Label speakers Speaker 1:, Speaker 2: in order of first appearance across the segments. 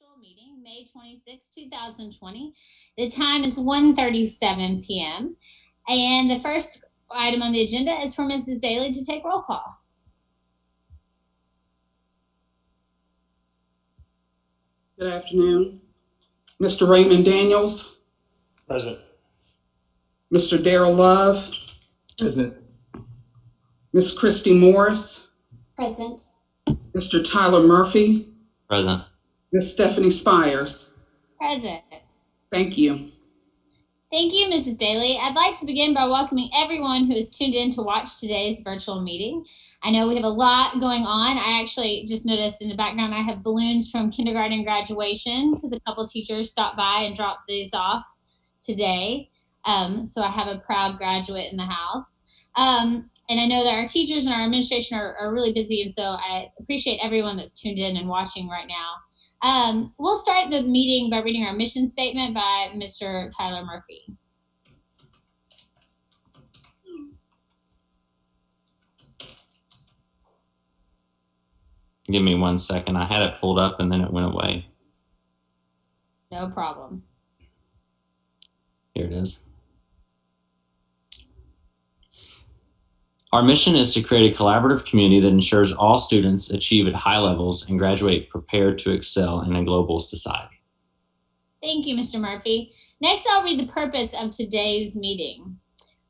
Speaker 1: virtual meeting, May 26, 2020. The time is 1.37 p.m. And the first item on the agenda is for Mrs. Daly to take roll call.
Speaker 2: Good afternoon. Mr. Raymond Daniels,
Speaker 3: Present.
Speaker 2: Mr. Daryl Love,
Speaker 3: Present.
Speaker 2: Miss Christy Morris,
Speaker 1: Present.
Speaker 2: Mr. Tyler Murphy,
Speaker 4: Present.
Speaker 2: Miss Stephanie Spires.
Speaker 1: Present.
Speaker 2: Thank you.
Speaker 1: Thank you, Mrs. Daly. I'd like to begin by welcoming everyone who is tuned in to watch today's virtual meeting. I know we have a lot going on. I actually just noticed in the background I have balloons from kindergarten graduation because a couple teachers stopped by and dropped these off today. Um, so I have a proud graduate in the house. Um, and I know that our teachers and our administration are, are really busy, and so I appreciate everyone that's tuned in and watching right now. Um, we'll start the meeting by reading our mission statement by Mr. Tyler Murphy.
Speaker 4: Give me one second. I had it pulled up and then it went away.
Speaker 1: No problem.
Speaker 4: Here it is. Our mission is to create a collaborative community that ensures all students achieve at high levels and graduate prepared to excel in a global society.
Speaker 1: Thank you, Mr. Murphy. Next, I'll read the purpose of today's meeting.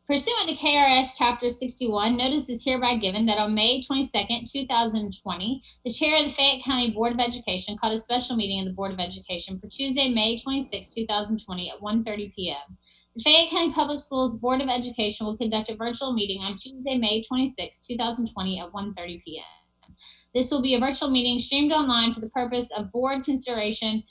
Speaker 1: Pursuant to KRS Chapter 61, notice is hereby given that on May 22nd, 2020, the chair of the Fayette County Board of Education called a special meeting of the Board of Education for Tuesday, May 26, 2020 at 1.30 p.m. The Fayette County Public Schools Board of Education will conduct a virtual meeting on Tuesday, May 26, 2020 at 1.30 p.m. This will be a virtual meeting streamed online for the purpose of board consideration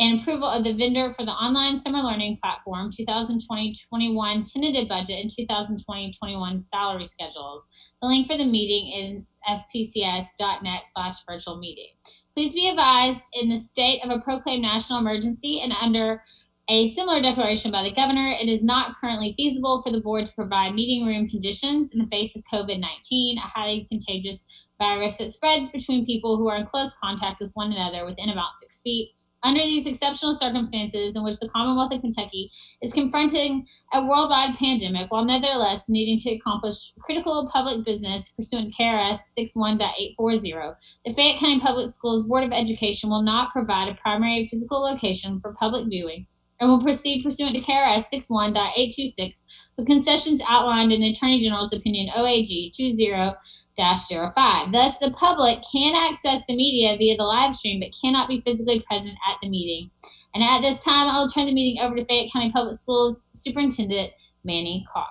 Speaker 1: and approval of the vendor for the online summer learning platform 2020-21 tentative budget and 2020-21 salary schedules. The link for the meeting is fcps.net slash virtual meeting. Please be advised in the state of a proclaimed national emergency and under a similar declaration by the governor, it is not currently feasible for the board to provide meeting room conditions in the face of COVID-19, a highly contagious virus that spreads between people who are in close contact with one another within about six feet. Under these exceptional circumstances in which the Commonwealth of Kentucky is confronting a worldwide pandemic while nevertheless needing to accomplish critical public business pursuant to KRS 61.840, the Fayette County Public Schools Board of Education will not provide a primary physical location for public viewing and will proceed pursuant to KRS 61.826 with concessions outlined in the Attorney General's opinion OAG 20 05. Thus, the public can access the media via the live stream but cannot be physically present at the meeting. And at this time, I'll turn the meeting over to Fayette County Public Schools Superintendent Manny Caulk.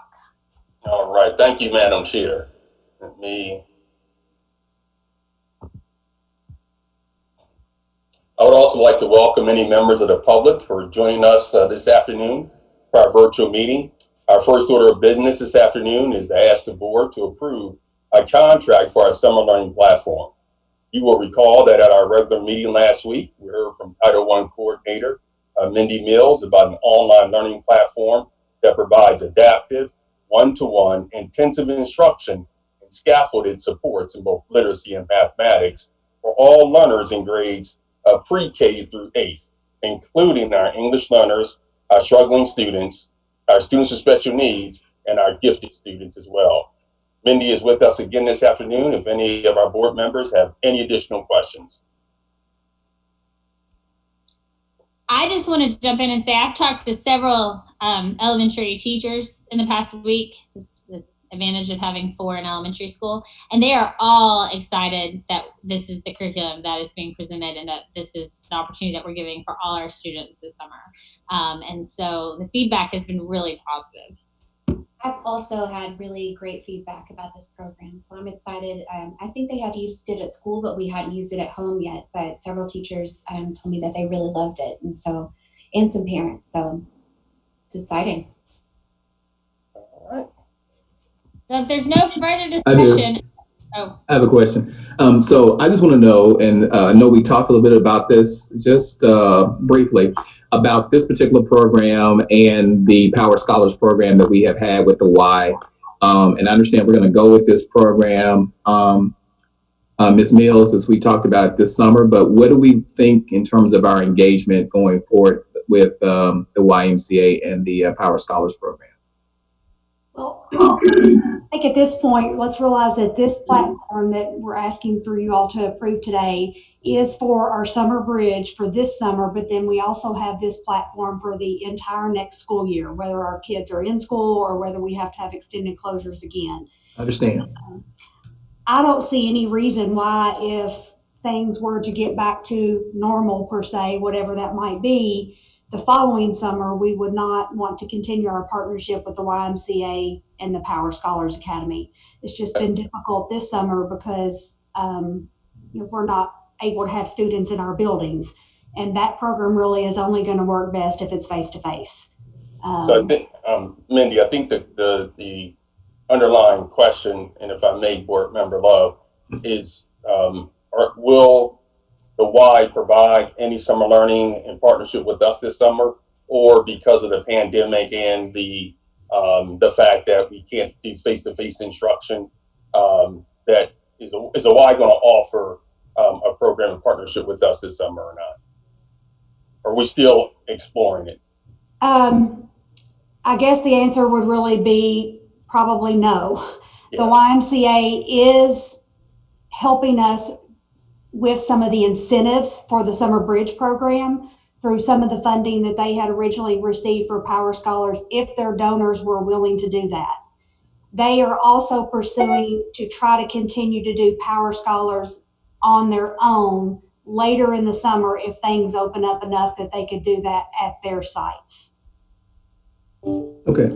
Speaker 3: All right. Thank you, Madam Chair. Let me. I would also like to welcome any members of the public for joining us uh, this afternoon for our virtual meeting. Our first order of business this afternoon is to ask the board to approve a contract for our summer learning platform. You will recall that at our regular meeting last week, we heard from Title I coordinator uh, Mindy Mills about an online learning platform that provides adaptive, one-to-one, intensive instruction and scaffolded supports in both literacy and mathematics for all learners in grades uh, pre-K through 8th, including our English learners, our struggling students, our students with special needs, and our gifted students as well. Mindy is with us again this afternoon if any of our board members have any additional questions.
Speaker 1: I just wanted to jump in and say I've talked to several um, elementary teachers in the past week. The advantage of having four in elementary school, and they are all excited that this is the curriculum that is being presented and that this is the opportunity that we're giving for all our students this summer. Um, and so the feedback has been really positive.
Speaker 5: I've also had really great feedback about this program, so I'm excited. Um, I think they had used it at school, but we hadn't used it at home yet. But several teachers um, told me that they really loved it, and so, and some parents. So it's exciting.
Speaker 3: All right.
Speaker 1: So if there's no further
Speaker 6: I
Speaker 1: discussion, oh,
Speaker 6: I have a question. Um, so I just want to know, and uh, I know we talked a little bit about this just uh, briefly about this particular program and the Power Scholars program that we have had with the Y. Um, and I understand we're going to go with this program. Um, uh, Ms. Mills, as we talked about it this summer, but what do we think in terms of our engagement going forward with um, the YMCA and the uh, Power Scholars Program?
Speaker 7: Well, I think at this point, let's realize that this platform that we're asking for you all to approve today is for our summer bridge for this summer, but then we also have this platform for the entire next school year, whether our kids are in school or whether we have to have extended closures again.
Speaker 6: I Understand?
Speaker 7: I don't see any reason why if things were to get back to normal per se, whatever that might be, the following summer, we would not want to continue our partnership with the YMCA and the Power Scholars Academy. It's just been difficult this summer because um, you know, we're not able to have students in our buildings. And that program really is only going to work best if it's face to face.
Speaker 3: So I think, um, Mindy, I think that the, the underlying question, and if I may, Board Member Love, is, um, or will the Y provide any summer learning in partnership with us this summer? Or because of the pandemic and the, um, the fact that we can't do face-to-face instruction, um, that is, the- is the Y gonna offer, um, a program in partnership with us this summer or not? Are we still exploring it?
Speaker 7: Um, I guess the answer would really be probably no. The YMCA is helping us with some of the incentives for the Summer Bridge program through some of the funding that they had originally received for Power Scholars if their donors were willing to do that. They are also pursuing to try to continue to do Power Scholars on their own later in the summer if things open up enough that they could do that at their sites.
Speaker 6: Okay.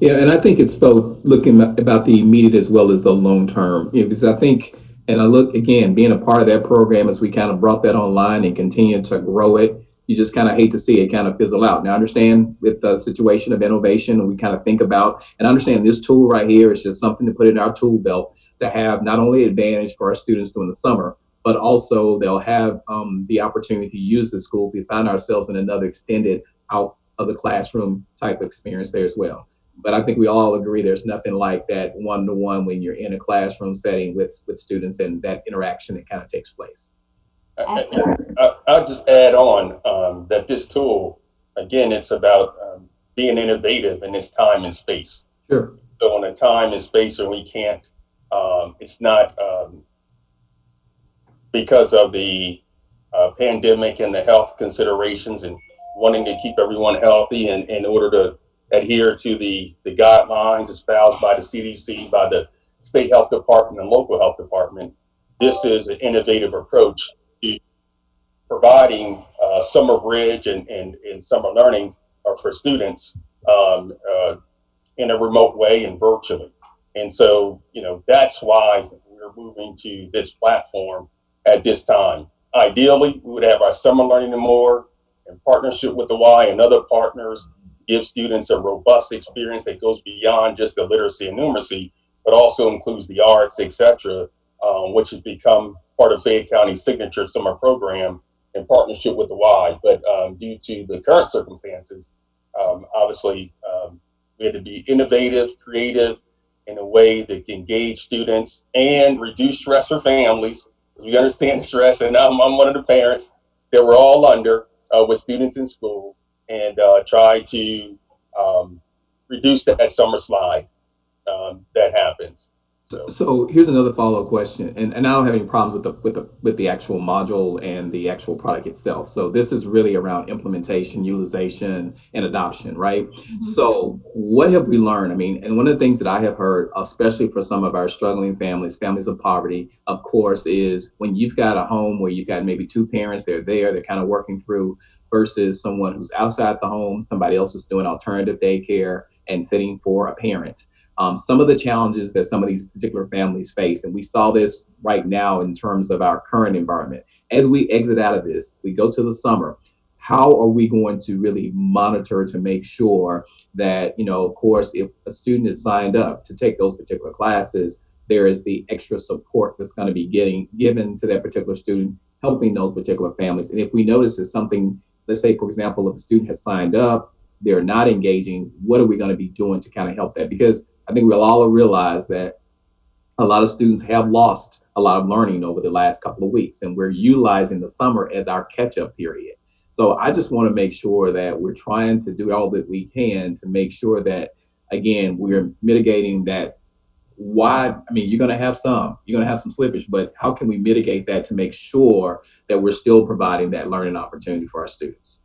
Speaker 6: Yeah, and I think it's both looking about the immediate as well as the long term. Because I think, and I look again, being a part of that program as we kind of brought that online and continue to grow it, you just kind of hate to see it kind of fizzle out. Now, I understand with the situation of innovation, we kind of think about, and understand this tool right here is just something to put in our tool belt to have not only advantage for our students during the summer, but also they'll have um, the opportunity to use the school we find ourselves in another extended out of the classroom type experience there as well. But I think we all agree there's nothing like that one to one when you're in a classroom setting with with students and that interaction that kind of takes place.
Speaker 7: Absolutely.
Speaker 3: I- I'll just add on um, that this tool, again, it's about um, being innovative in this time and space.
Speaker 6: Sure.
Speaker 3: So in a time and space where we can't, um, it's not um, because of the uh, pandemic and the health considerations and wanting to keep everyone healthy and in order to adhere to the, the guidelines espoused by the CDC, by the state health department and local health department. This is an innovative approach to providing uh, summer bridge and, and, and summer learning for students um, uh, in a remote way and virtually. And so, you know, that's why we're moving to this platform at this time. Ideally, we would have our summer learning and more in partnership with the Y and other partners, give students a robust experience that goes beyond just the literacy and numeracy, but also includes the arts, et cetera, um, which has become part of Fayette County's signature summer program in partnership with the Y. But um, due to the current circumstances, um, obviously, um, we had to be innovative, creative in a way that can engage students and reduce stress for families. We understand stress, and I'm, I'm one of the parents that we're all under uh, with students in school and uh, try to um, reduce that summer slide um, that happens. So,
Speaker 6: So here's another follow-up question, and, and I don't have any problems with the with the with the actual module and the actual product itself. So this is really around implementation, utilization, and adoption, right? So what have we learned? I mean, and one of the things that I have heard, especially for some of our struggling families, families of poverty, of course, is when you've got a home where you've got maybe two parents, they're there, they're kind of working through, versus someone who's outside the home, somebody else who's doing alternative daycare and sitting for a parent um, some of the challenges that some of these particular families face. And we saw this right now in terms of our current environment. As we exit out of this, we go to the summer. How are we going to really monitor to make sure that, you know, of course, if a student is signed up to take those particular classes, there is the extra support that's going to be getting given to that particular student, helping those particular families. And if we notice that something, let's say, for example, if a student has signed up, they're not engaging, what are we going to be doing to kind of help that? Because I think we'll all realize that a lot of students have lost a lot of learning over the last couple of weeks, and we're utilizing the summer as our catch-up period. So I just want to make sure that we're trying to do all that we can to make sure that, again, we're mitigating that wide. I mean, you're going to have some, you're going to have some slippage, but how can we mitigate that to make sure that we're still providing that learning opportunity for our students?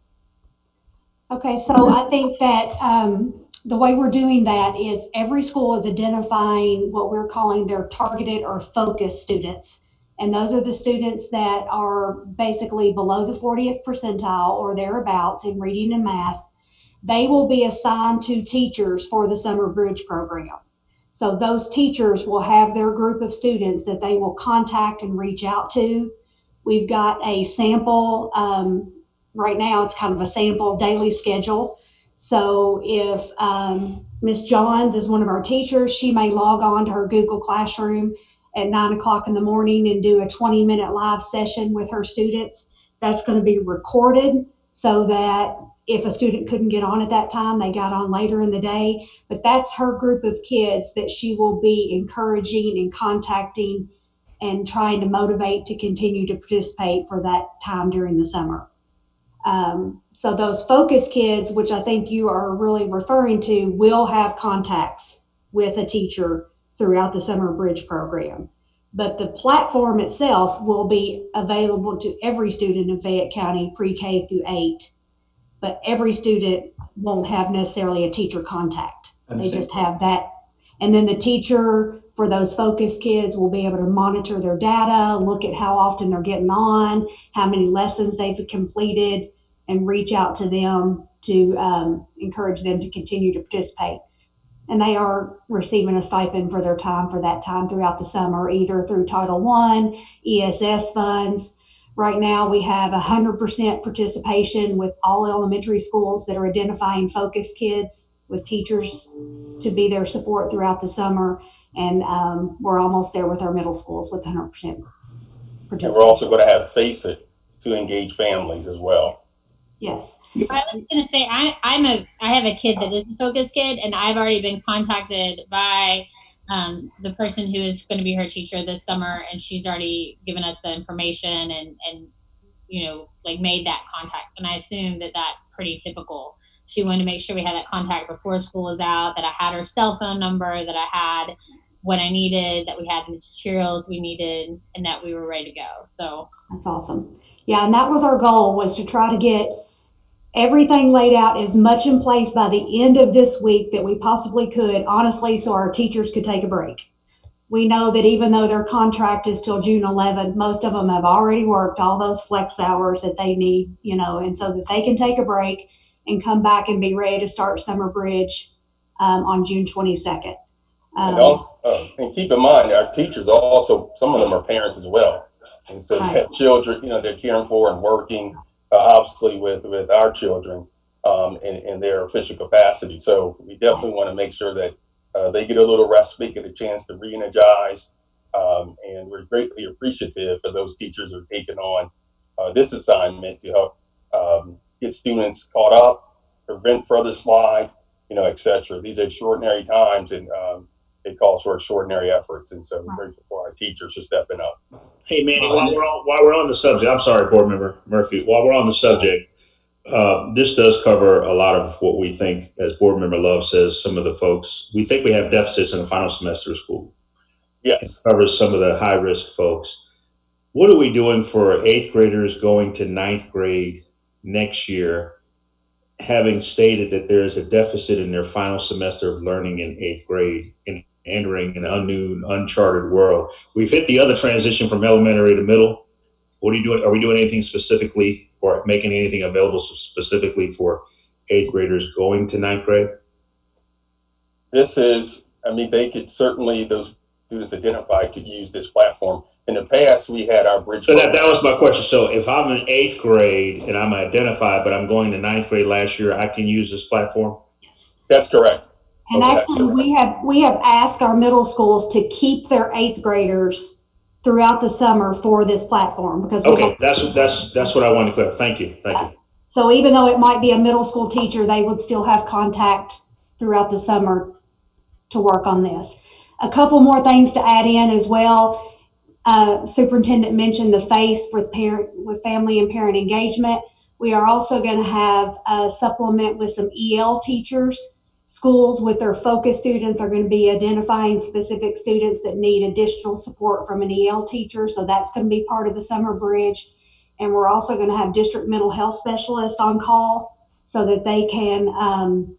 Speaker 7: Okay, so I think that um, the way we're doing that is every school is identifying what we're calling their targeted or focused students. And those are the students that are basically below the 40th percentile or thereabouts in reading and math. They will be assigned to teachers for the Summer Bridge program. So those teachers will have their group of students that they will contact and reach out to. We've got a sample, um, right now it's kind of a sample daily schedule. So if um, Miss Johns is one of our teachers, she may log on to her Google Classroom at nine o'clock in the morning and do a 20 minute live session with her students. That's going to be recorded so that if a student couldn't get on at that time, they got on later in the day. But that's her group of kids that she will be encouraging and contacting and trying to motivate to continue to participate for that time during the summer. Um, so those focus kids, which I think you are really referring to, will have contacts with a teacher throughout the summer bridge program. But the platform itself will be available to every student in Fayette County, pre-K through eight. But every student won't have necessarily a teacher contact. They just have that. And then the teacher for those focus kids will be able to monitor their data, look at how often they're getting on, how many lessons they've completed, and reach out to them to um, encourage them to continue to participate. And they are receiving a stipend for their time for that time throughout the summer, either through Title I, ESS funds. Right now, we have 100% participation with all elementary schools that are identifying focus kids with teachers to be their support throughout the summer. And um, we're almost there with our middle schools with 100% participation.
Speaker 3: And we're also going to have Face It to engage families as well.
Speaker 7: Yes.
Speaker 1: I was gonna say I I'm a I have a kid that is a focus kid, and I've already been contacted by um, the person who is going to be her teacher this summer, and she's already given us the information and and you know like made that contact, and I assume that that's pretty typical. She wanted to make sure we had that contact before school was out, that I had her cell phone number, that I had what I needed, that we had the materials we needed, and that we were ready to go. So
Speaker 7: That's awesome. Yeah, and that was our goal was to try to get everything laid out as much in place by the end of this week that we possibly could, honestly, so our teachers could take a break. We know that even though their contract is till June 11th, most of them have already worked all those flex hours that they need, you know, and so that they can take a break and come back and be ready to start Summer Bridge um, on June 22nd.
Speaker 3: And
Speaker 7: Um,
Speaker 3: also, uh, and keep in mind, our teachers are also, some of them are parents as well. And so
Speaker 7: Right.
Speaker 3: children, you know, they're caring for and working, obviously with, with our children, um, in, in their official capacity. So we definitely want to make sure that, uh, they get a little respite, get a chance to re-energize. Um, and we're greatly appreciative for those teachers who are taking on, uh, this assignment to help, um, get students caught up, prevent further slide, you know, et cetera. These are extraordinary times and, um, it calls for extraordinary efforts, and so we're grateful for our teachers for stepping up.
Speaker 8: Hey, Manny, while we're on, while we're on the subject, I'm sorry, Board Member Murphy, while we're on the subject, uh, this does cover a lot of what we think, as Board Member Love says, some of the folks, we think we have deficits in the final semester of school.
Speaker 3: Yes,
Speaker 8: Covers some of the high-risk folks. What are we doing for eighth graders going to ninth grade next year, having stated that there is a deficit in their final semester of learning in eighth grade and entering an unknown, uncharted world? We've hit the other transition from elementary to middle. What are you doing? Are we doing anything specifically or making anything available specifically for eighth graders going to ninth grade?
Speaker 3: this is, I mean, they could certainly, those students identified could use this platform. In the past, we had our bridge.
Speaker 8: So that, that was my question. So if I'm in eighth grade and I'm identified, but I'm going to ninth grade last year, I can use this platform?
Speaker 3: That's correct.
Speaker 7: And
Speaker 3: Okay,
Speaker 7: actually, we have, we have asked our middle schools to keep their eighth graders throughout the summer for this platform because
Speaker 8: Okay,
Speaker 7: don't,
Speaker 8: that's, that's, that's what I wanted to clear. Thank you, thank you.
Speaker 7: so even though it might be a middle school teacher, they would still have contact throughout the summer to work on this. A couple more things to add in as well. Uh, Superintendent mentioned the FACE with parent, with family and parent engagement. We are also going to have a supplement with some EL teachers. Schools with their focus students are going to be identifying specific students that need additional support from an EL teacher. So that's going to be part of the summer bridge. And we're also going to have district mental health specialists on call so that they can um,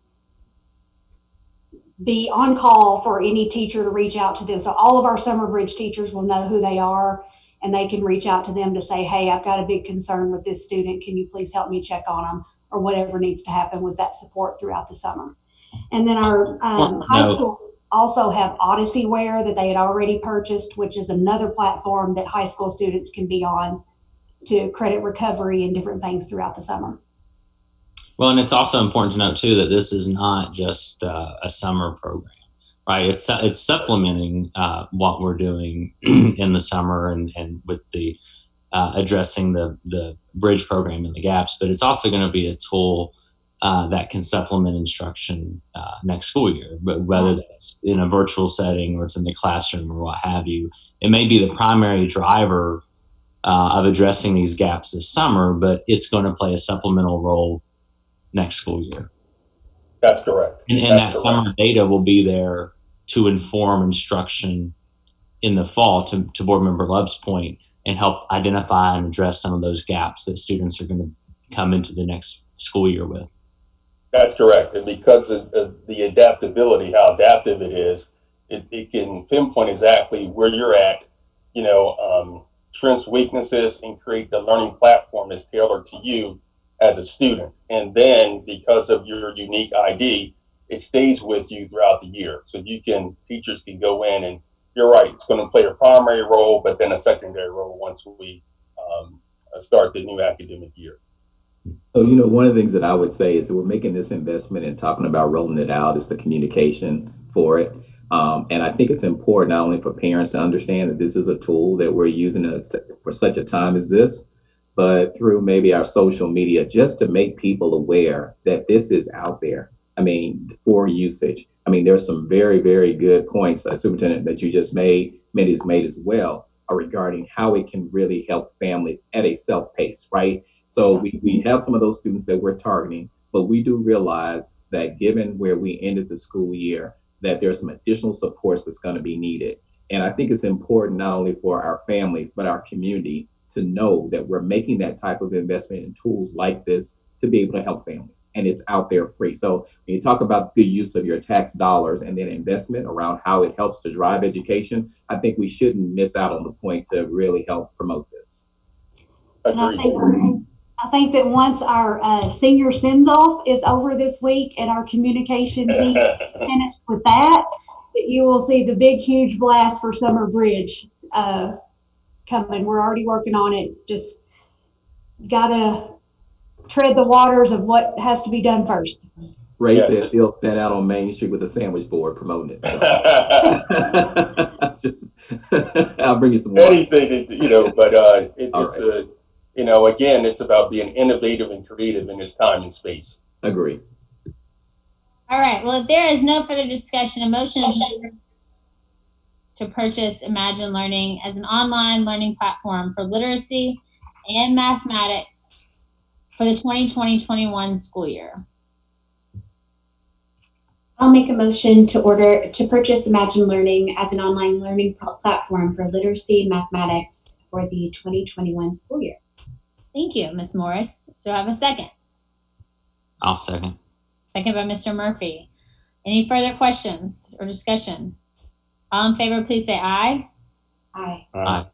Speaker 7: be on call for any teacher to reach out to them. So all of our summer bridge teachers will know who they are and they can reach out to them to say, hey, I've got a big concern with this student. Can you please help me check on them or whatever needs to happen with that support throughout the summer. And then our um, high
Speaker 4: No.
Speaker 7: schools also have Odysseyware that they had already purchased, which is another platform that high school students can be on to credit recovery and different things throughout the summer.
Speaker 4: Well, and it's also important to note too that this is not just uh, a summer program, right? It's it's supplementing uh, what we're doing in the summer and and with the uh, addressing the the bridge program and the gaps, but it's also going to be a tool uh, that can supplement instruction uh, next school year. But whether that's in a virtual setting or it's in the classroom or what have you, it may be the primary driver uh, of addressing these gaps this summer, but it's going to play a supplemental role next school year.
Speaker 3: That's correct.
Speaker 4: And, and that
Speaker 3: correct.
Speaker 4: summer data will be there to inform instruction in the fall, to, to Board Member Love's point, and help identify and address some of those gaps that students are going to come into the next school year with.
Speaker 3: That's correct. And because of, of the adaptability, how adaptive it is, it, it can pinpoint exactly where you're at, you know, um, strengths, weaknesses, and create the learning platform that's tailored to you as a student. And then because of your unique ID, it stays with you throughout the year. So you can, teachers can go in and you're right, it's going to play a primary role, but then a secondary role once we um, start the new academic year.
Speaker 6: So, you know, one of the things that I would say is that we're making this investment and talking about rolling it out is the communication for it. Um, and I think it's important not only for parents to understand that this is a tool that we're using for such a time as this, but through maybe our social media, just to make people aware that this is out there. I mean, for usage. I mean, there's some very, very good points, uh, Superintendent, that you just made, Mindy's made as well, uh, regarding how it can really help families at a self pace, right? So we, we have some of those students that we're targeting, but we do realize that given where we ended the school year, that there's some additional supports that's going to be needed. And I think it's important not only for our families, but our community to know that we're making that type of investment in tools like this to be able to help families. And it's out there free. So when you talk about the use of your tax dollars and then investment around how it helps to drive education, I think we shouldn't miss out on the point to really help promote this.
Speaker 7: And I
Speaker 3: Agreed.
Speaker 7: Think, I think that once our uh, senior sends off is over this week and our communication team finished with that, that you will see the big, huge blast for Summer Bridge uh, coming. We're already working on it. Just gotta tread the waters of what has to be done first.
Speaker 6: Ray
Speaker 3: Yes.
Speaker 6: says he'll stand out on Main Street with a sandwich board promoting it. Just, I'll bring you some water.
Speaker 3: anything that, you know but uh it,
Speaker 6: All
Speaker 3: it's a you know again it's about being innovative and creative in this time and space
Speaker 6: Agree.
Speaker 1: All right. Well, if there is no further discussion, a motion is to purchase Imagine Learning as an online learning platform for literacy and mathematics for the 2020-21 school year.
Speaker 5: I'll make a motion to order to purchase Imagine Learning as an online learning platform for literacy and mathematics for the 2021 school year.
Speaker 1: Thank you, Ms. Morris. So I have a second.
Speaker 4: I'll second.
Speaker 1: Second by Mr. Murphy. Any further questions or discussion? All in favor, please say aye.
Speaker 5: Aye.
Speaker 4: Aye.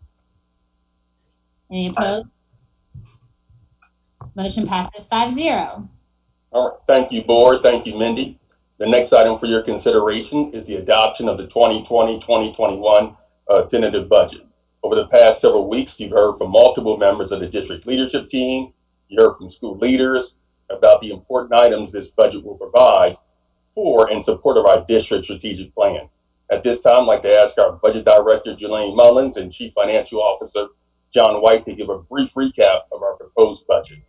Speaker 1: Any opposed? Motion passes five zero.
Speaker 3: all right thank you board thank you mindy the next item for your consideration is the adoption of the 2020-2021 uh, tentative budget over the past several weeks you've heard from multiple members of the district leadership team you heard from school leaders about the important items this budget will provide for in support of our district strategic plan At this time, I'd like to ask our Budget Director, Jelaine Mullins, and Chief Financial Officer, John White, to give a brief recap of our proposed budget.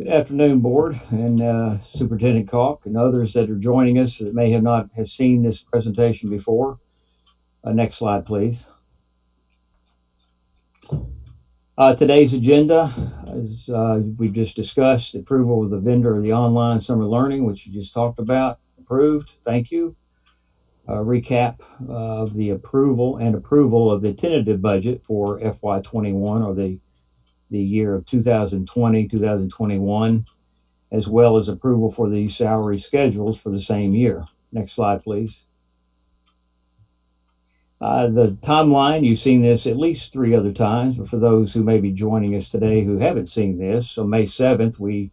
Speaker 6: Good
Speaker 9: afternoon, Board and uh, Superintendent Caulk and others that are joining us that may have not have seen this presentation before. Uh, Next slide, please. Uh, Today's agenda, as uh, we've just discussed, approval of the vendor of the online summer learning, which you just talked about, approved. Thank you. Uh, Recap of the approval and approval of the tentative budget for FY21 or the the year of 2020, 2021, as well as approval for the salary schedules for the same year. Next slide, please. Uh, the timeline, you've seen this at least three other times, but for those who may be joining us today who haven't seen this, so May 7th, we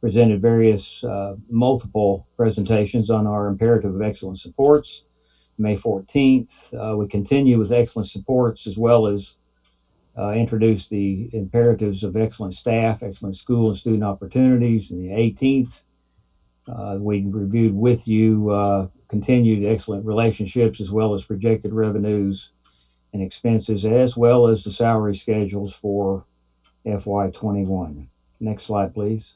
Speaker 9: presented various uh, multiple presentations on our imperative of excellent supports. May 14th, uh, we continue with excellent supports as well as uh, introduced the imperatives of excellent staff, excellent school and student opportunities. And the 18th, uh, we reviewed with you uh, continued excellent relationships as well as projected revenues and expenses, as well as the salary schedules for FY21. Next slide, please.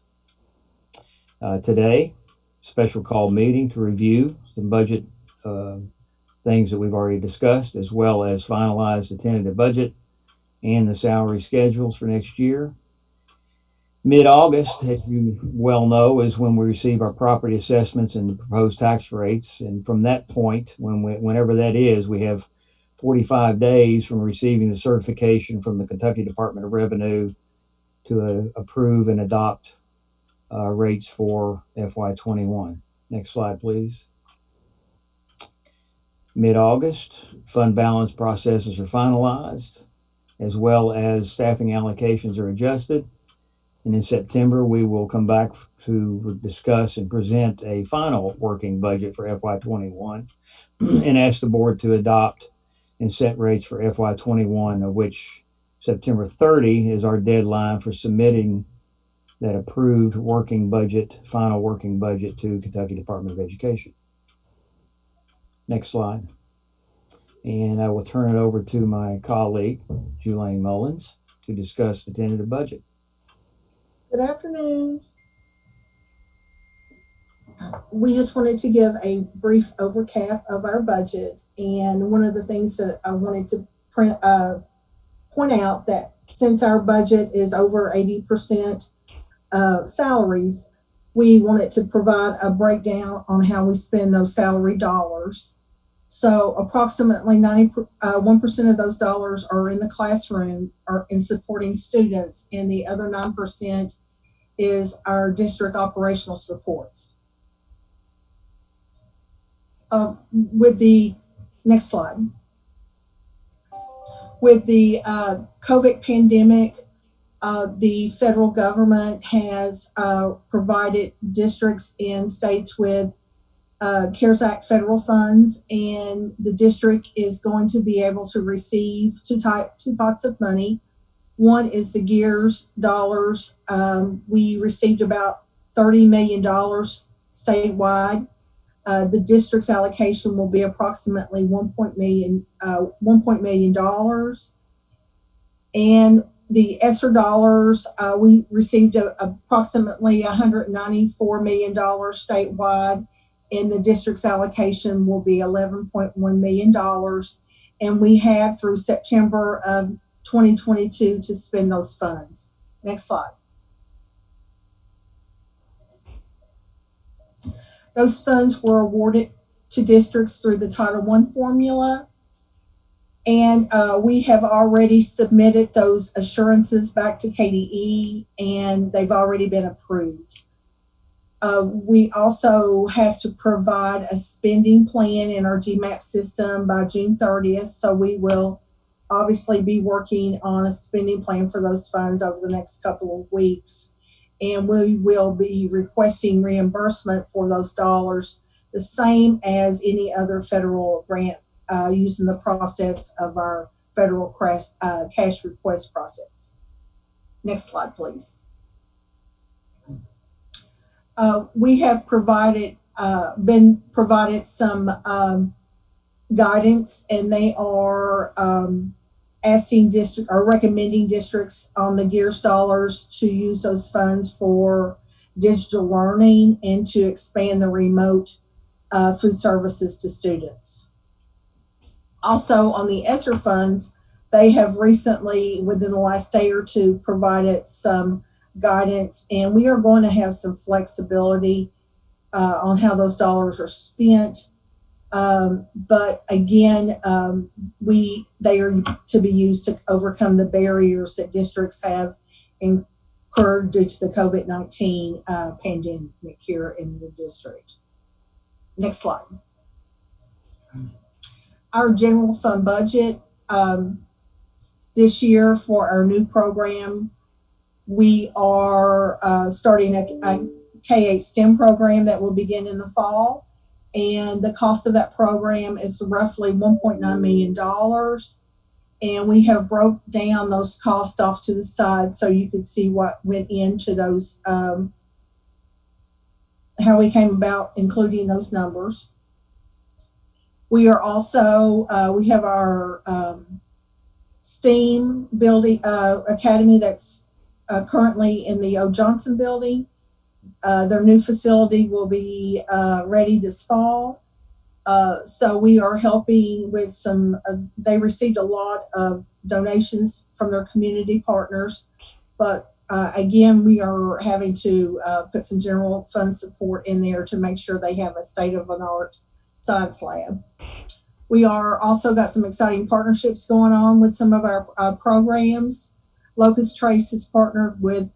Speaker 9: Uh, today, special call meeting to review some budget uh, things that we've already discussed, as well as finalize the tentative budget and the salary schedules for next year. Mid-August, as you well know, is when we receive our property assessments and the proposed tax rates. And from that point, when we, whenever that is, we have 45 days from receiving the certification from the Kentucky Department of Revenue to uh, approve and adopt uh, rates for FY21. Next slide, please. Mid-August, fund balance processes are finalized as well as staffing allocations are adjusted. And in September, we will come back to discuss and present a final working budget for FY21 and ask the board to adopt and set rates for FY21, of which September 30 is our deadline for submitting that approved working budget, final working budget to Kentucky Department of Education. Next slide. And I will turn it over to my colleague, Julaine Mullins, to discuss the tentative budget.
Speaker 10: Good afternoon. We just wanted to give a brief overcap of our budget. And one of the things that I wanted to print, uh, point out that since our budget is over 80% uh, salaries, we wanted to provide a breakdown on how we spend those salary dollars. So approximately 91% uh, of those dollars are in the classroom or in supporting students, and the other 9% is our district operational supports. Uh, with the next slide. With the uh, COVID pandemic, uh, the federal government has uh, provided districts and states with uh, CARES Act federal funds, and the district is going to be able to receive two type two pots of money. One is the Gears dollars. Um, we received about thirty million dollars statewide. Uh, the district's allocation will be approximately one point million uh, and the ESSER dollars uh, we received a, approximately 194 million dollars statewide and the district's allocation will be $11.1 million. And we have through September of 2022 to spend those funds. Next slide. Those funds were awarded to districts through the Title I formula. And uh, we have already submitted those assurances back to KDE and they've already been approved. Uh, we also have to provide a spending plan in our GMAP system by June 30th. So we will obviously be working on a spending plan for those funds over the next couple of weeks. And we will be requesting reimbursement for those dollars, the same as any other federal grant uh, using the process of our federal uh, cash request process. Next slide, please. Uh, we have provided, uh, been provided some um, guidance, and they are um, asking district or recommending districts on the Gears dollars to use those funds for digital learning and to expand the remote uh, food services to students. Also, on the ESSER funds, they have recently, within the last day or two, provided some guidance, and we are going to have some flexibility uh, on how those dollars are spent. Um, but again, um, we they are to be used to overcome the barriers that districts have incurred due to the COVID nineteen uh, pandemic here in the district. Next slide. Our general fund budget um, this year for our new program, we are uh, starting a, a K-8 STEM program that will begin in the fall. And the cost of that program is roughly $1.9 million. And we have broke down those costs off to the side so you could see what went into those, um, how we came about including those numbers. We are also, uh, we have our um, STEAM building uh, academy that's uh, currently in the O. Johnson building. Uh, their new facility will be uh, ready this fall. Uh, so we are helping with some, uh, they received a lot of donations from their community partners. But uh, again, we are having to put some general fund support in there to make sure they have a state of an art science lab. We are also got some exciting partnerships going on with some of our programs. Locust Trace has partnered with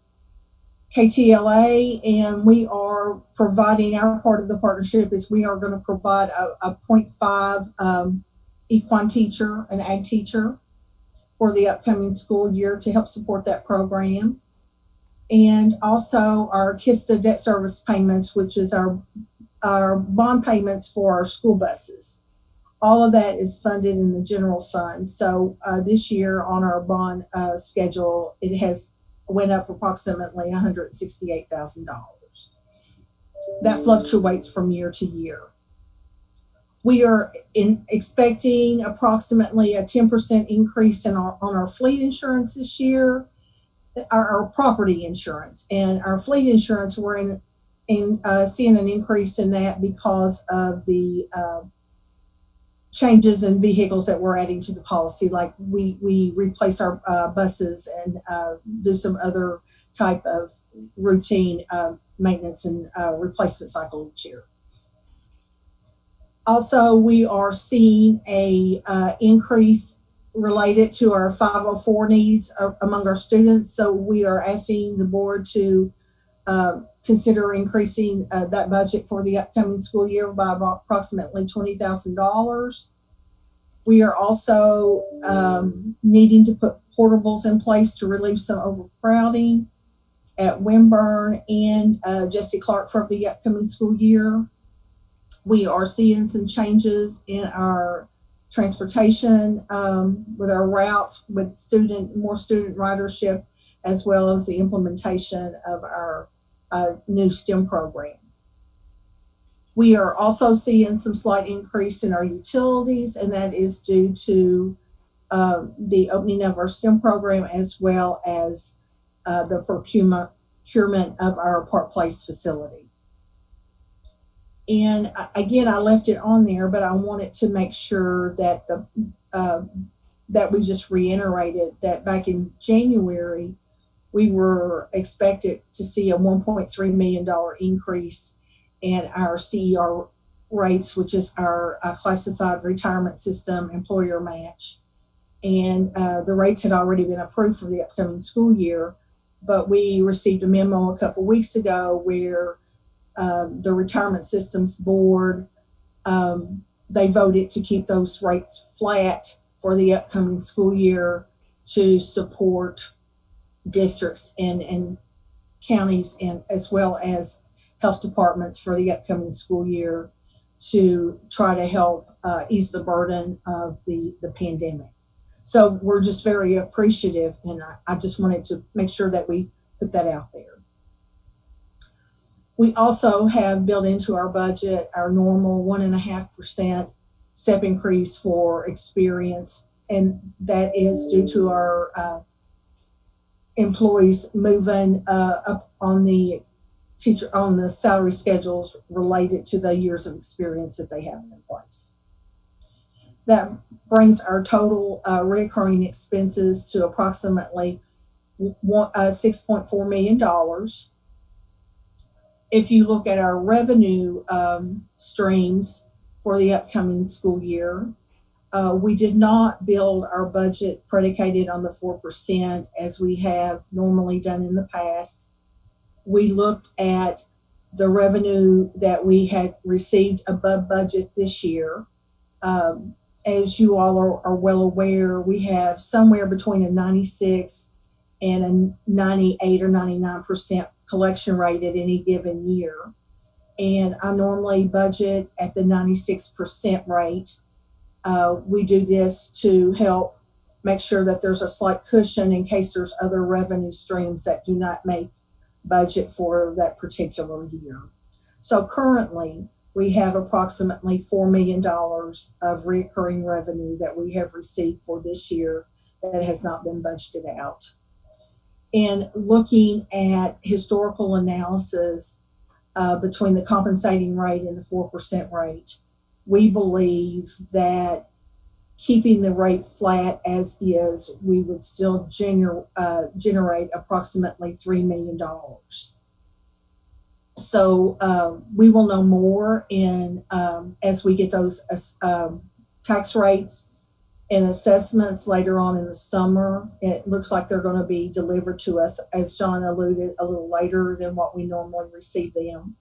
Speaker 10: KTLA, and we are providing our part of the partnership is we are going to provide a, a 0.5 um, equine teacher, an ag teacher for the upcoming school year to help support that program. And also our KISTA debt service payments, which is our, our bond payments for our school buses. All of that is funded in the general fund. So uh, this year on our bond uh, schedule, it has went up approximately $168,000. That fluctuates from year to year. We are in, expecting approximately a 10% increase in our, on our fleet insurance this year, our, our property insurance. And our fleet insurance, we're in, in uh, seeing an increase in that because of the uh, changes in vehicles that we're adding to the policy, like we we replace our uh, buses and uh, do some other type of routine uh, maintenance and uh, replacement cycle each year. Also, we are seeing a uh, increase related to our 504 needs uh, among our students. So we are asking the board to consider increasing uh, that budget for the upcoming school year by approximately $20,000. We are also um, needing to put portables in place to relieve some overcrowding at Winburn and uh, Jessie Clark for the upcoming school year. We are seeing some changes in our transportation um, with our routes with student more student ridership as well as the implementation of our uh, new STEM program. We are also seeing some slight increase in our utilities, and that is due to uh, the opening of our STEM program as well as uh, the procurement, of our Park Place facility. And again, I left it on there, but I wanted to make sure that the uh, that we just reiterated that back in January, we were expected to see a $1.3 million increase in our CERS rates, which is our uh, classified retirement system employer match. And uh, the rates had already been approved for the upcoming school year, but we received a memo a couple weeks ago where uh, the retirement systems board um, they voted to keep those rates flat for the upcoming school year to support districts and, and counties and as well as health departments for the upcoming school year to try to help uh, ease the burden of the, the pandemic. So we're just very appreciative, and I, I just wanted to make sure that we put that out there. We also have built into our budget our normal one and a half percent step increase for experience, and that is due to our uh, employees moving uh, up on the teacher, on the salary schedules related to the years of experience that they have in place. That brings our total uh, recurring expenses to approximately one, uh, $6.4 million. If you look at our revenue um, streams for the upcoming school year, uh, we did not build our budget predicated on the 4% as we have normally done in the past. We looked at the revenue that we had received above budget this year. Um, as you all are, are well aware, we have somewhere between a 96 and a 98 or 99% collection rate at any given year. And I normally budget at the 96% rate. Uh, we do this to help make sure that there's a slight cushion in case there's other revenue streams that do not make budget for that particular year. So currently, we have approximately $4 million of recurring revenue that we have received for this year that has not been budgeted out. And looking at historical analysis uh, between the compensating rate and the 4% rate, we believe that keeping the rate flat as is, we would still gener- uh, generate approximately $3 million. So um, we will know more in um, as we get those um, tax rates and assessments later on in the summer. It looks like they're going to be delivered to us, as John alluded, a little later than what we normally receive them.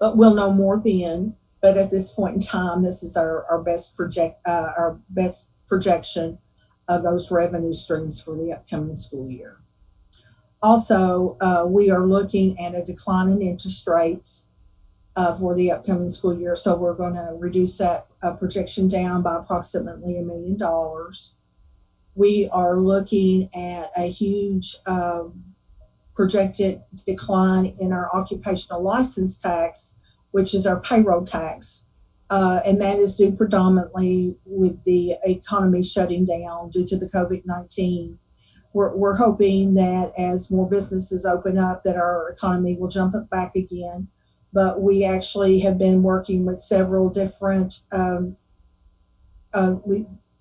Speaker 10: But we'll know more then. But at this point in time, this is our, our best project uh, our best projection of those revenue streams for the upcoming school year. Also, uh, we are looking at a decline in interest rates uh, for the upcoming school year. So we're going to reduce that uh, projection down by approximately a million dollars. We are looking at a huge um, projected decline in our occupational license tax, which is our payroll tax. Uh, and that is due predominantly with the economy shutting down due to the COVID 19 we're, we're hoping that as more businesses open up that our economy will jump back again but we actually have been working with several different um, uh,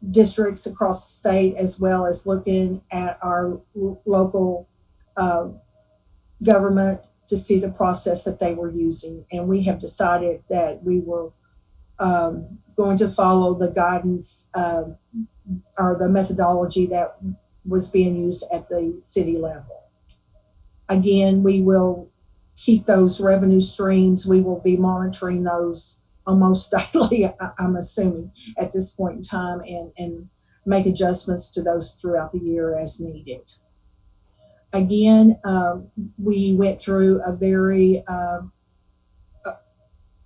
Speaker 10: districts across the state as well as looking at our local uh, government to see the process that they were using and we have decided that we were um, going to follow the guidance um, or the methodology that was being used at the city level. Again, we will keep those revenue streams. We will be monitoring those almost daily, I'm assuming, at this point in time, and, and make adjustments to those throughout the year as needed. Again, um, we went through a very uh,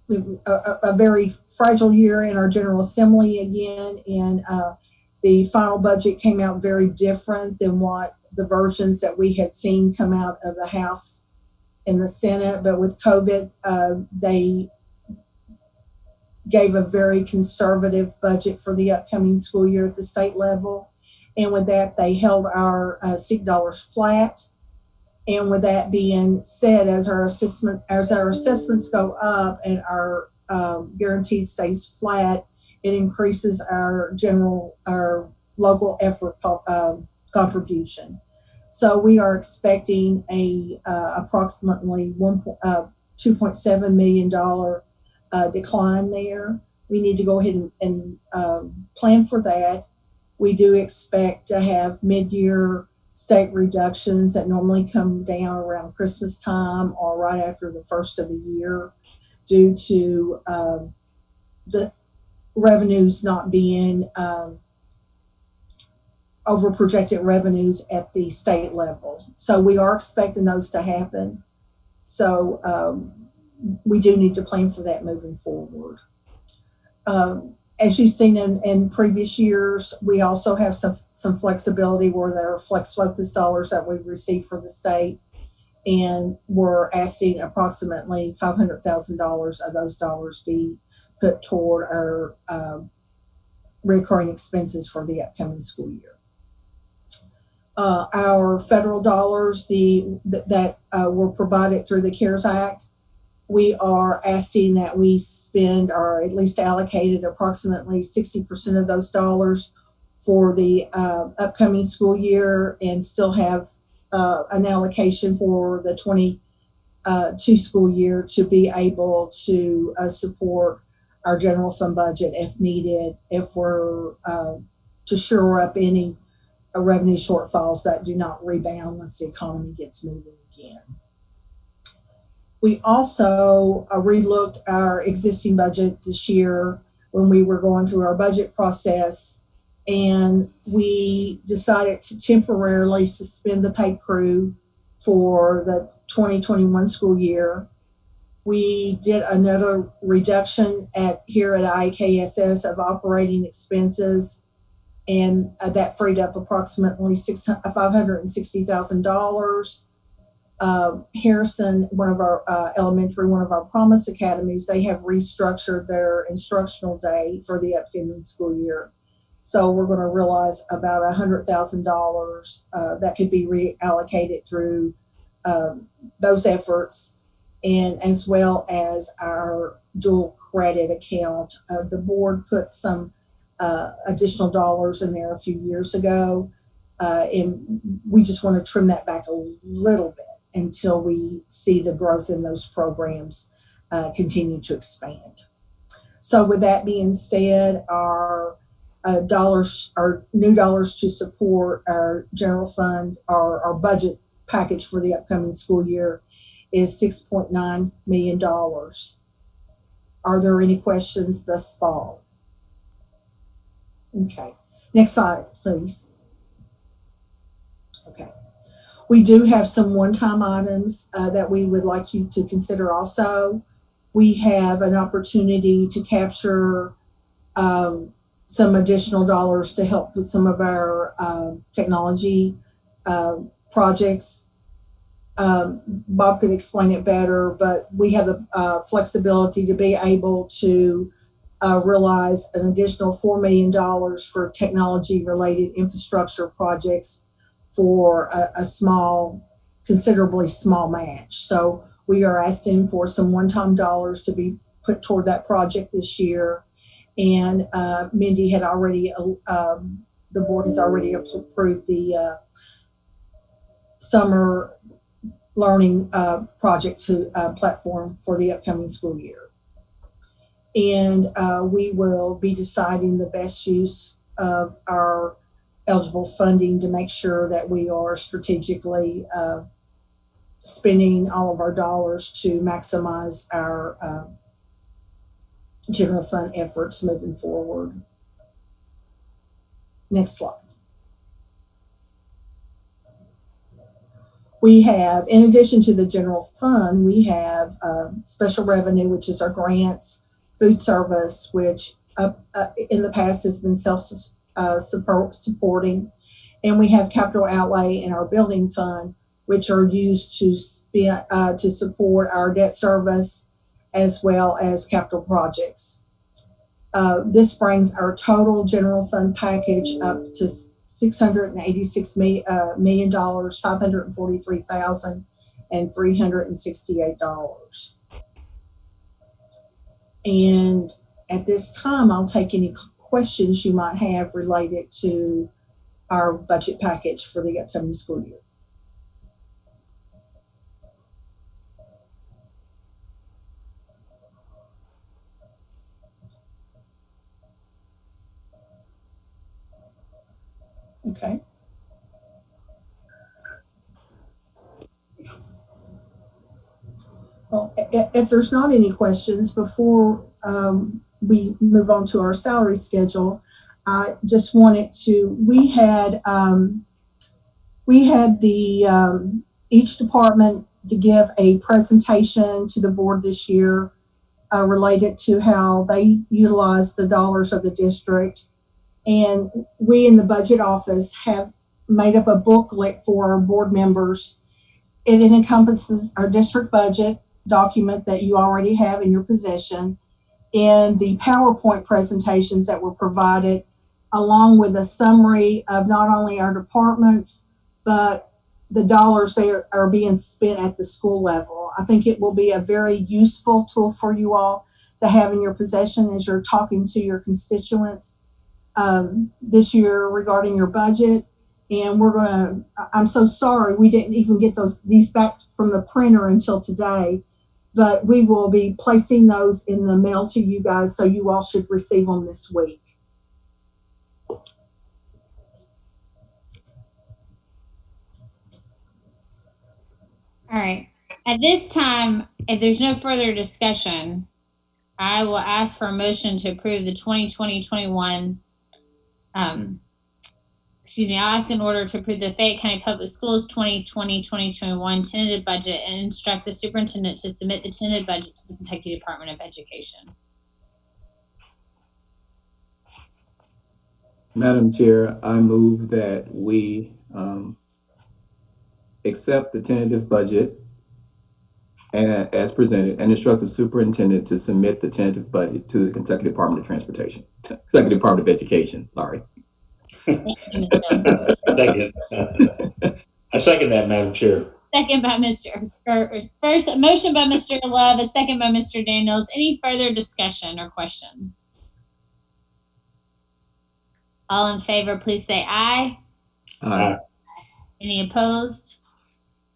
Speaker 10: a, a, a, very fragile year in our General Assembly again, and uh, the final budget came out very different than what the versions that we had seen come out of the House and the Senate. But with COVID, uh, they gave a very conservative budget for the upcoming school year at the state level. And with that, they held our uh, dollars flat. And with that being said, as our assessment as our assessments go up and our um, guaranteed stays flat, it increases our general, our local effort um, contribution. So we are expecting a uh, approximately one uh, two point seven million dollar uh, decline there. We need to go ahead and, and um, plan for that. We do expect to have mid-year state reductions that normally come down around Christmas time or right after the first of the year, due to um, the revenues not being um, over projected revenues at the state level. So we are expecting those to happen. So um, we do need to plan for that moving forward. Um, as you've seen in, in previous years, we also have some, some flexibility where there are flex focus dollars that we receive from the state. And we're asking approximately $500,000 of those dollars be put toward our um, recurring expenses for the upcoming school year. uh, our federal dollars, the that, uh, were provided through the CARES Act, we are asking that we spend or at least allocated approximately 60% of those dollars for the uh, upcoming school year and still have uh, an allocation for the 22 uh, school year to be able to uh, support our general fund budget if needed, if we're uh, to shore up any revenue shortfalls that do not rebound once the economy gets moving again. We also uh, relooked our existing budget this year when we were going through our budget process, and we decided to temporarily suspend the pay crew for the 2021 school year. We did another reduction at here at IKSS of operating expenses, and uh, that freed up approximately $560,000. Uh, Harrison, one of our uh, elementary, one of our Promise Academies, they have restructured their instructional day for the upcoming school year. So we're going to realize about a hundred thousand dollars uh, that could be reallocated through um, those efforts, and as well as our dual credit account. Uh, the board put some uh, additional dollars in there a few years ago, uh, and we just want to trim that back a little bit until we see the growth in those programs uh, continue to expand. So, with that being said, our uh, dollars, our new dollars to support our general fund, our, our budget package for the upcoming school year is $6.9 million. Are there any questions thus far? Okay, next slide, please. We do have some one-time items uh, that we would like you to consider also. We have an opportunity to capture um, some additional dollars to help with some of our um, technology uh, projects. Um, Bob could explain it better, but we have the uh, flexibility to be able to uh, realize an additional $4 million for technology related infrastructure projects for a, a small, considerably small match. So we are asking for some one time dollars to be put toward that project this year. And uh, Mindy had already, uh, um, the board has already approved the uh, summer learning uh, project to uh, platform for the upcoming school year. And uh, we will be deciding the best use of our eligible funding to make sure that we are strategically uh, spending all of our dollars to maximize our uh, general fund efforts moving forward. Next slide. we have, in addition to the general fund, we have uh, special revenue, which is our grants, food service, which uh, in the past has been self uh, support, supporting, and we have capital outlay in our building fund, which are used to spend, uh, to support our debt service as well as capital projects. Uh, this brings our total general fund package up to six hundred and eighty-six uh, million dollars, five hundred and forty-three thousand, and three hundred and sixty-eight dollars. And at this time, I'll take any questions you might have related to our budget package for the upcoming school year. Okay. Well, if there's not any questions before um, we move on to our salary schedule, I just wanted to. We had um, we had the um, each department to give a presentation to the board this year uh, related to how they utilize the dollars of the district and we in the budget office have made up a booklet for our board members. It, it encompasses our district budget document that you already have in your possession and the PowerPoint presentations that were provided, along with a summary of not only our departments, but the dollars there are being spent at the school level. I think it will be a very useful tool for you all to have in your possession as you're talking to your constituents um, this year regarding your budget. And we're going to, I'm so sorry we didn't even get those these back from the printer until today, but we will be placing those in the mail to you guys, so you all should receive them this week.
Speaker 1: All right. At this time, if there's no further discussion, I will ask for a motion to approve the 2020-21, um, excuse me, I'll ask in order to approve the Fayette County Public Schools 2020-2021 tentative budget and instruct the superintendent to submit the tentative budget to the Kentucky Department of Education.
Speaker 6: Madam Chair, I move that we um, accept the tentative budget and as presented and instruct the superintendent to submit the tentative budget to the Kentucky Department of Transportation, Kentucky Department of Education, sorry.
Speaker 1: Thank you, Ms.
Speaker 8: Second. I second that, Madam Chair.
Speaker 1: Second by Mr. or- or First, a motion by Mr. Love, a second by Mr. Daniels. Any further discussion or questions? All in favor, please say aye.
Speaker 6: Aye.
Speaker 1: Any opposed?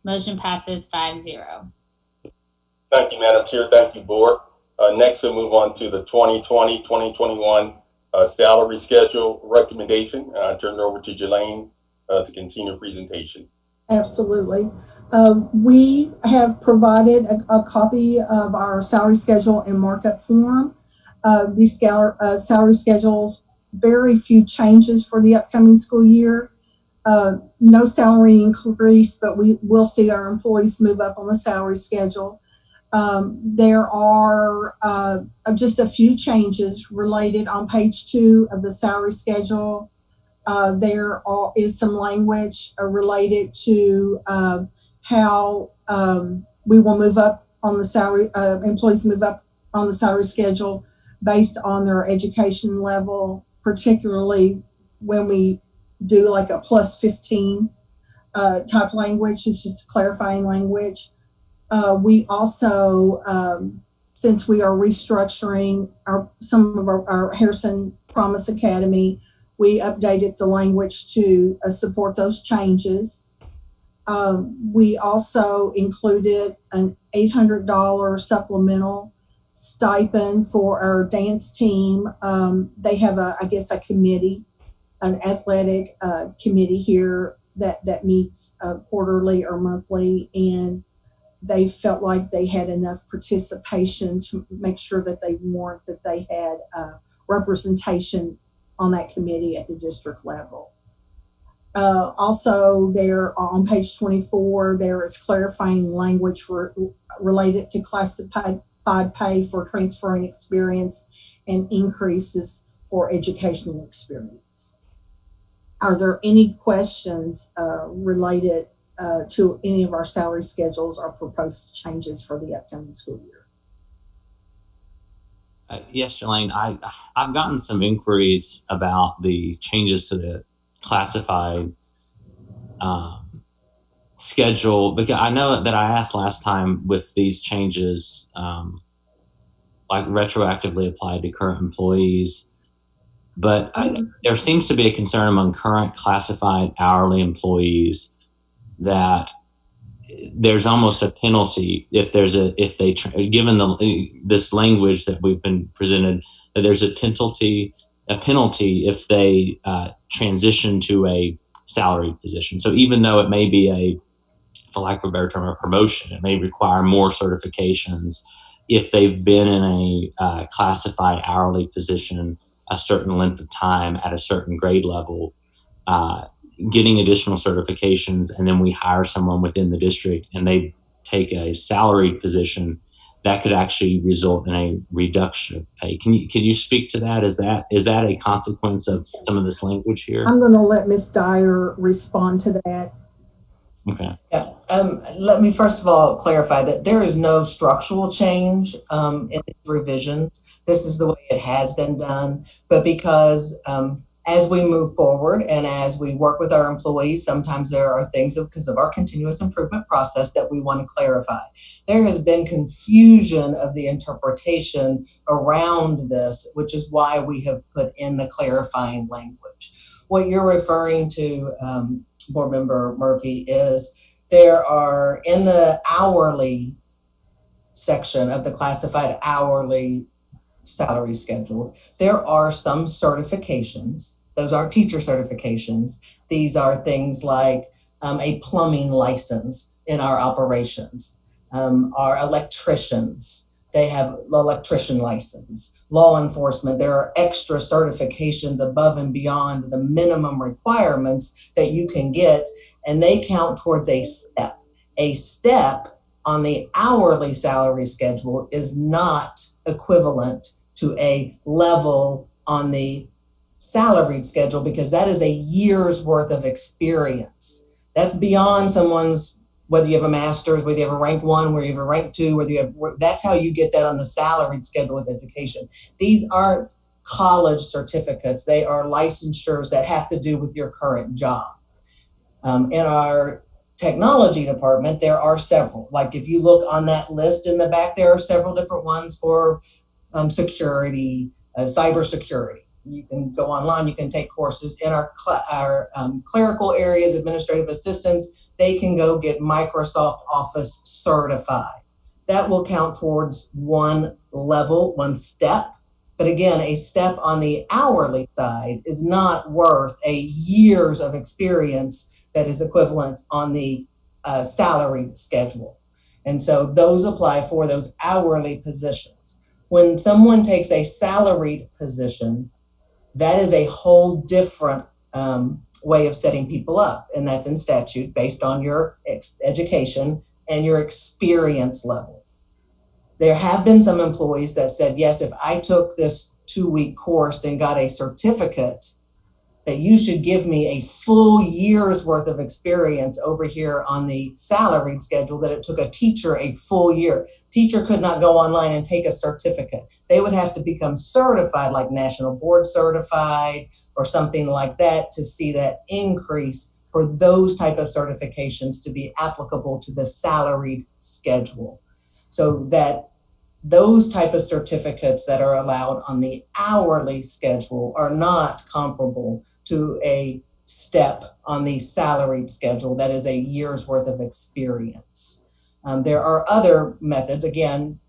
Speaker 1: Motion passes five zero.
Speaker 3: Thank you, Madam Chair. Thank you, Board. Uh, next, we'll move on to the 2020, 2021 uh, salary schedule recommendation. I turn it over to Jelaine uh, to continue the presentation.
Speaker 10: Absolutely. Um, we have provided a, a copy of our salary schedule and markup form. Uh, these scal- uh, salary schedules, very few changes for the upcoming school year. Uh, no salary increase, but we will see our employees move up on the salary schedule. Um, there are uh, just a few changes related on page two of the salary schedule. Uh, there are, is some language uh, related to uh, how um, we will move up on the salary, uh, employees move up on the salary schedule based on their education level, particularly when we do like a plus 15 uh, type language. It's just clarifying language. Uh, we also, um, since we are restructuring our some of our, our Harrison Promise Academy, we updated the language to uh, support those changes. Um, we also included an $800 supplemental stipend for our dance team. Um, they have a, I guess, a committee, an athletic uh, committee here that that meets uh, quarterly or monthly, and they felt like they had enough participation to make sure that they warrant that they had uh, representation on that committee at the district level. Uh, also, there on page 24, there is clarifying language re- related to classified pay for transferring experience and increases for educational experience. Are there any questions uh, related uh, to any of our salary schedules or proposed changes for the upcoming school year?
Speaker 4: Uh, yes, Jelaine, I, I've gotten some inquiries about the changes to the classified um, schedule because I know that I asked last time with these changes, um, like retroactively applied to current employees. But I, there seems to be a concern among current classified hourly employees that there's almost a penalty if there's a if they given the this language that we've been presented that there's a penalty a penalty if they uh, transition to a salaried position. So even though it may be a for lack of a better term, a promotion, it may require more certifications if they've been in a uh, classified hourly position a certain length of time at a certain grade level. Uh, getting additional certifications and then we hire someone within the district and they take a salaried position that could actually result in a reduction of pay can you can you speak to that is that is that a consequence of some of this language here
Speaker 10: I'm going to let Ms. Dyer respond to that.
Speaker 4: okay
Speaker 11: Yeah, um, let me first of all clarify that there is no structural change, um, in these revisions. This is the way it has been done, but because, um, as we move forward and as we work with our employees, sometimes there are things because of our continuous improvement process that we want to clarify. There has been confusion of the interpretation around this, which is why we have put in the clarifying language. What you're referring to, um, Board Member Murphy, is there are in the hourly section of the classified hourly salary schedule, there are some certifications. Those aren't teacher certifications. These are things like um, a plumbing license in our operations, um, our electricians. They have electrician license. Law enforcement, there are extra certifications above and beyond the minimum requirements that you can get, and they count towards a step. A step on the hourly salary schedule is not equivalent to a level on the salaried schedule because that is a year's worth of experience. That's beyond someone's whether you have a master's, whether you have a rank one, whether you have a rank two, whether you have that's how you get that on the salaried schedule with education. These aren't college certificates; they are licensures that have to do with your current job. Um, in our technology department, there are several. Like if you look on that list in the back, there are several different ones for um, security, uh, cybersecurity. You can go online, you can take courses in our, cl- our um, clerical areas, administrative assistants. They can go get Microsoft Office certified. That will count towards one level, one step. But again, a step on the hourly side is not worth a years of experience that is equivalent on the uh, salary schedule. And so those apply for those hourly positions. When someone takes a salaried position, that is a whole different um, way of setting people up. And that's in statute based on your ex- education and your experience level. There have been some employees that said, yes, if I took this two week course and got a certificate, that you should give me a full year's worth of experience over here on the salaried schedule that it took a teacher a full year. Teacher could not go online and take a certificate. They would have to become certified like national board certified or something like that to see that increase for those type of certifications to be applicable to the salaried schedule. So that those type of certificates that are allowed on the hourly schedule are not comparable to a step on the salaried schedule that is a year's worth of experience. Um, there are other methods. Again,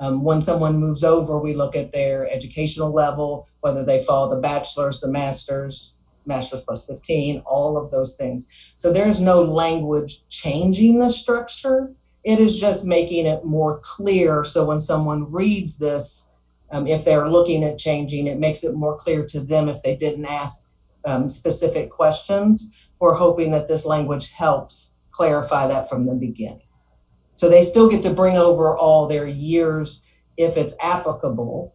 Speaker 11: um, when someone moves over, we look at their educational level, whether they follow the bachelor's, the master's, master's plus 15, all of those things. So there's no language changing the structure. It is just making it more clear. So when someone reads this, um, if they're looking at changing, it makes it more clear to them if they didn't ask um, specific questions. We're hoping that this language helps clarify that from the beginning. So they still get to bring over all their years if it's applicable.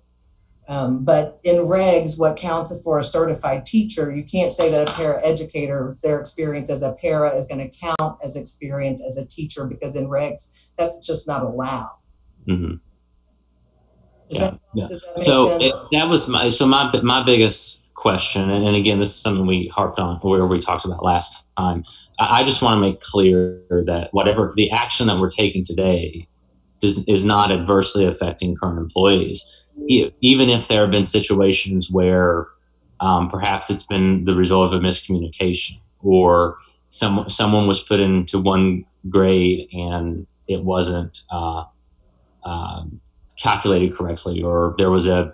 Speaker 11: Um, but in regs, what counts for a certified teacher, you can't say that a para educator, their experience as a para is going to count as experience as a teacher because in regs, that's just not allowed.
Speaker 4: Mm-hmm.
Speaker 11: Does
Speaker 4: Yeah,
Speaker 11: that,
Speaker 4: yeah.
Speaker 11: that make
Speaker 4: So
Speaker 11: sense?
Speaker 4: it, that was my so my my biggest question, and, and again, this is something we harped on where we talked about last time. I, I just want to make clear that whatever the action that we're taking today does, is not adversely affecting current employees, even if there have been situations where um, perhaps it's been the result of a miscommunication or some someone was put into one grade and it wasn't. Uh, um, calculated correctly or there was a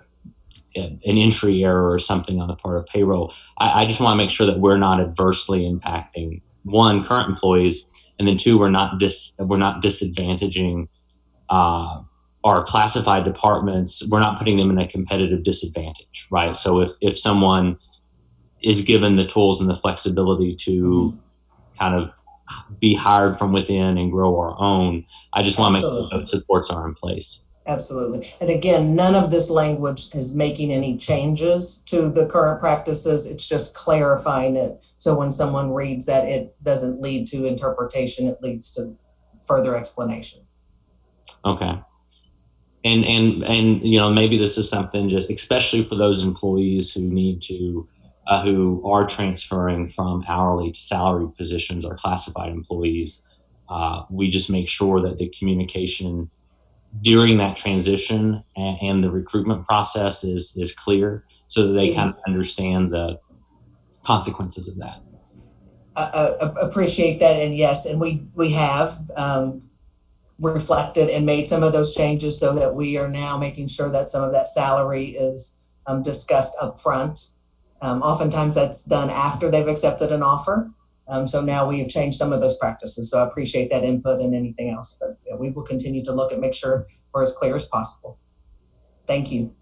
Speaker 4: an entry error or something on the part of payroll. I, I just want to make sure that we're not adversely impacting one current employees, and then two we're not dis we're not disadvantaging uh, our classified departments. We're not putting them in a competitive disadvantage, right? So if if someone is given the tools and the flexibility to kind of be hired from within and grow our own, I just want to make sure those supports are in place.
Speaker 11: Absolutely. And again, none of this language is making any changes to the current practices. It's just clarifying it. So when someone reads that, it doesn't lead to interpretation, it leads to further explanation.
Speaker 4: Okay. And and and you know maybe this is something just especially for those employees who need to uh, who are transferring from hourly to salary positions or classified employees. Uh, we just make sure that the communication during that transition and, and the recruitment process is is clear so that they kind of understand the consequences of that.
Speaker 11: I, uh, appreciate that, and yes, and we we have um, reflected and made some of those changes so that we are now making sure that some of that salary is um, discussed up front. Um, oftentimes, that's done after they've accepted an offer. Um, so now we have changed some of those practices. So I appreciate that input and anything else, but yeah, we will continue to look and make sure we're as clear as possible. Thank you.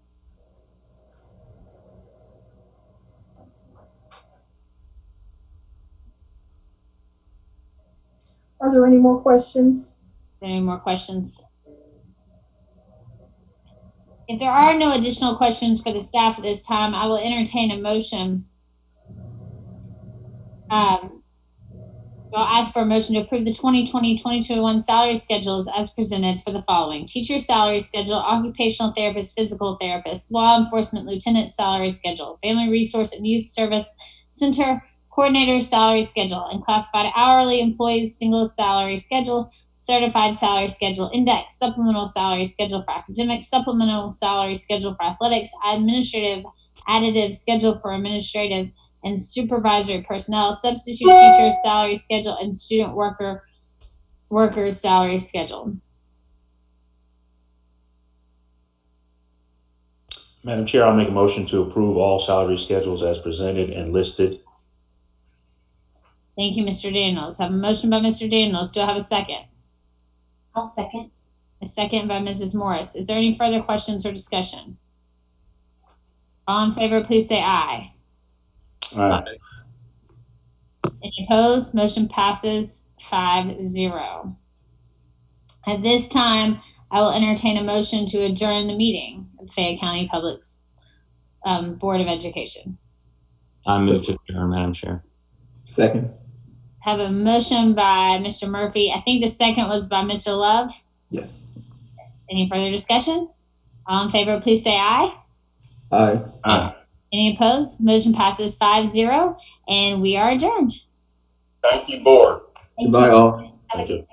Speaker 10: Are there any more questions?
Speaker 1: Any more questions? If there are no additional questions for the staff at this time, I will entertain a motion. Um, I'll ask for a motion to approve the 2020-2021 salary schedules as presented for the following. Teacher salary schedule, occupational therapist, physical therapist, law enforcement lieutenant salary schedule, family resource and youth service center coordinator salary schedule, and classified hourly employees single salary schedule, certified salary schedule index, supplemental salary schedule for academics, supplemental salary schedule for athletics, administrative additive schedule for administrative and supervisory personnel, substitute teacher salary schedule, and student worker workers salary schedule.
Speaker 8: Madam Chair, I'll make a motion to approve all salary schedules as presented and listed.
Speaker 1: Thank you, Mr. Daniels. I have a motion by Mr. Daniels. Do I have a second?
Speaker 5: I'll second.
Speaker 1: A second by Mrs. Morris. Is there any further questions or discussion? All in favor, please say aye.
Speaker 8: Aye.
Speaker 1: Any opposed? Motion passes five zero. At this time, I will entertain a motion to adjourn the meeting of Fayette County Public um, Board of Education.
Speaker 4: I move to adjourn, Madam Chair.
Speaker 6: Second.
Speaker 1: Have a motion by Mr. Murphy. I think the second was by Mr. Love. Yes.
Speaker 6: Yes.
Speaker 1: Any further discussion? All in favor, please say aye.
Speaker 6: Aye.
Speaker 4: Aye.
Speaker 1: Any opposed? Motion passes five zero, and we are adjourned.
Speaker 3: Thank you, board.
Speaker 5: Thank
Speaker 6: Goodbye,
Speaker 5: you.
Speaker 6: all.
Speaker 5: Have a
Speaker 8: Thank you.